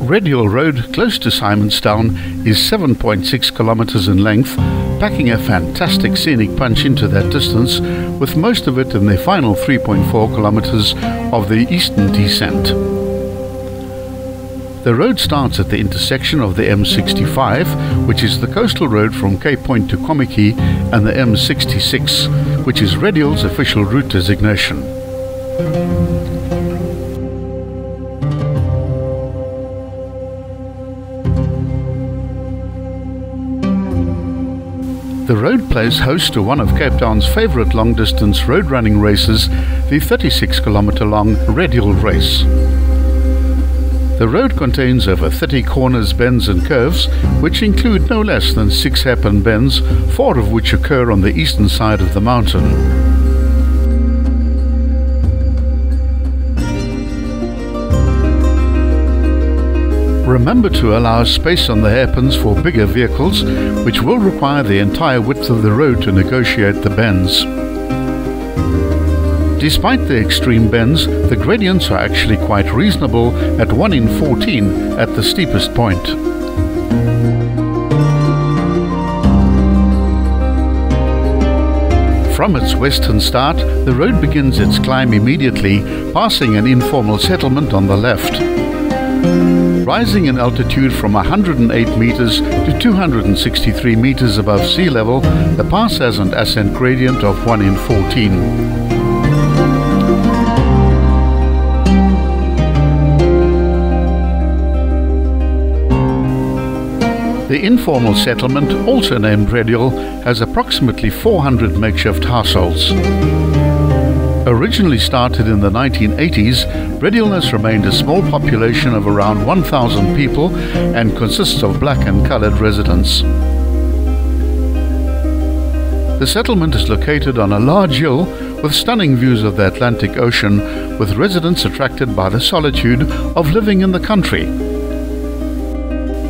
Red Hill Road, close to Simonstown, is 7.6 kilometers in length, packing a fantastic scenic punch into that distance, with most of it in the final 3.4 kilometers of the eastern descent. The road starts at the intersection of the M65, which is the coastal road from Cape Point to Kommetjie, and the M66, which is Red Hill's official route designation. The road plays host to one of Cape Town's favourite long distance road running races, the 36 kilometre long Red Hill Race. The road contains over 30 corners, bends, and curves, which include no less than six hairpin bends, four of which occur on the eastern side of the mountain. Remember to allow space on the hairpins for bigger vehicles, which will require the entire width of the road to negotiate the bends. Despite the extreme bends, the gradients are actually quite reasonable at 1 in 14 at the steepest point. From its western start, the road begins its climb immediately, passing an informal settlement on the left. Rising in altitude from 108 meters to 263 meters above sea level, the pass has an ascent gradient of 1 in 14. The informal settlement, also named Red Hill, has approximately 400 makeshift households. Originally started in the 1980s, Red Hill has remained a small population of around 1,000 people and consists of black and coloured residents. The settlement is located on a large hill with stunning views of the Atlantic Ocean, with residents attracted by the solitude of living in the country.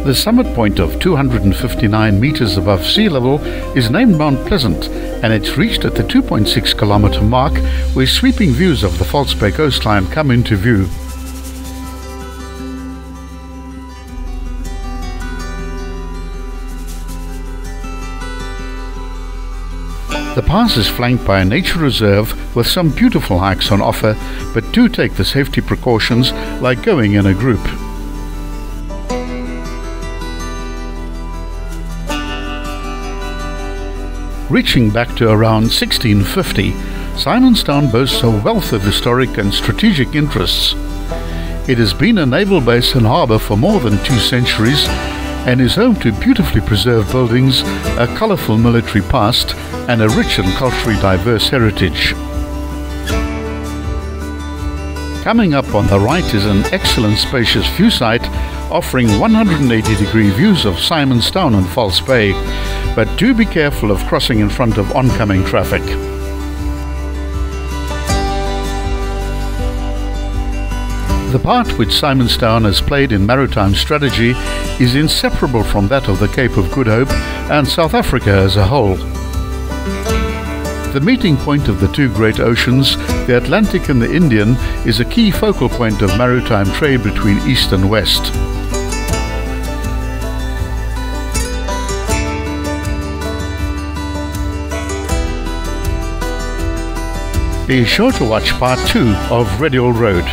The summit point of 259 meters above sea level is named Mount Pleasant and it's reached at the 2.6 kilometer mark where sweeping views of the False Bay coastline come into view. The pass is flanked by a nature reserve with some beautiful hikes on offer, but do take the safety precautions like going in a group. Reaching back to around 1650, Simonstown boasts a wealth of historic and strategic interests. It has been a naval base and harbour for more than two centuries and is home to beautifully preserved buildings, a colourful military past, and a rich and culturally diverse heritage. Coming up on the right is an excellent spacious view site offering 180 degree views of Simonstown and False Bay, but do be careful of crossing in front of oncoming traffic. The part which Simonstown has played in maritime strategy is inseparable from that of the Cape of Good Hope and South Africa as a whole. The meeting point of the two great oceans, the Atlantic and the Indian, is a key focal point of maritime trade between East and West. Be sure to watch part 2 of Red Hill Road.